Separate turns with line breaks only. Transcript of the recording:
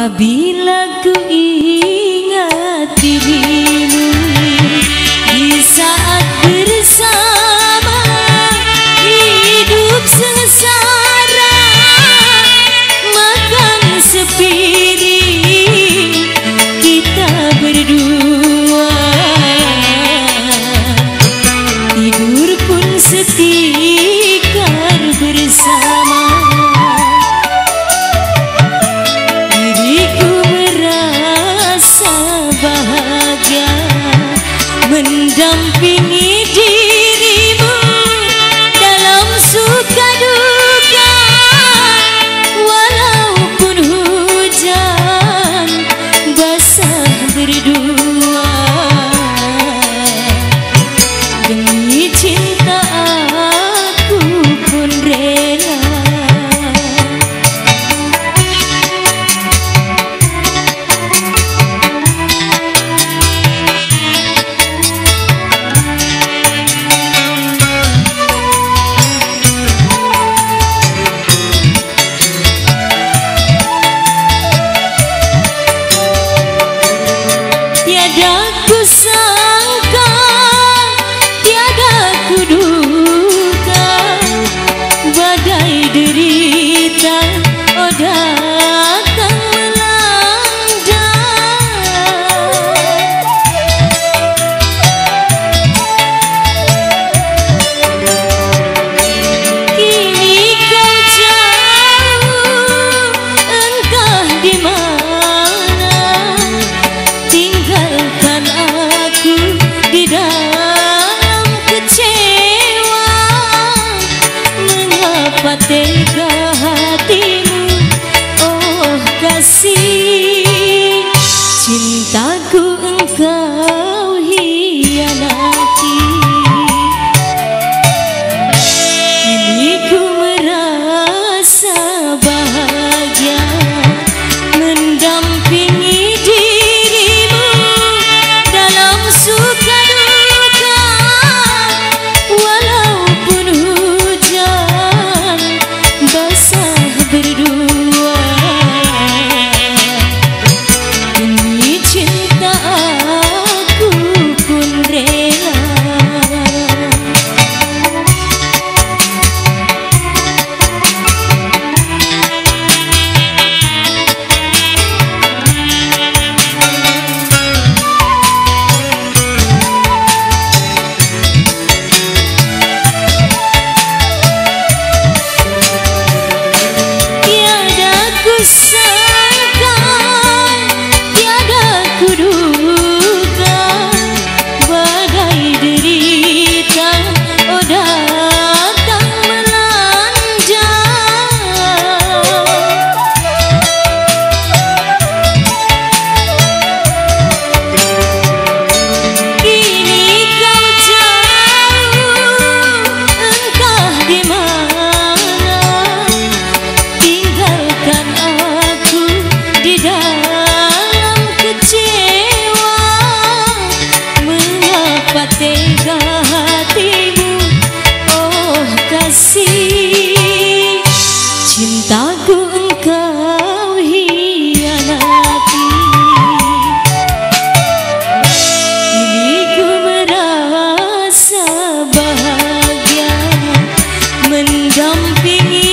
Apabila ku ingat Chìm Dampingi